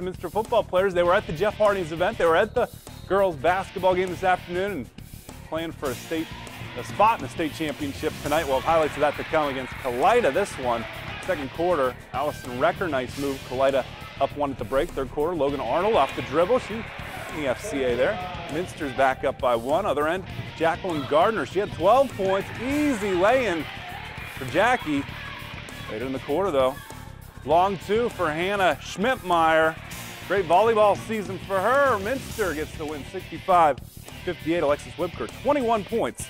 Minster football players. They were at the Jeff Harney's event. They were at the girls basketball game this afternoon and playing for a state a spot in the state championship tonight. Well, highlights of that to come against Kalida this one. Second quarter, Allison Recker, nice move. Kalida up one at the break. Third quarter, Logan Arnold off the dribble. She the FCA there. Minster's back up by one. Other end, Jacqueline Gardner. She had 12 points. Easy lay-in for Jackie. Later in the quarter, though, Long two for Hannah Schmidtmeyer. Great volleyball season for her. Minster gets the win 65 58. Alexis Whipker, 21 points.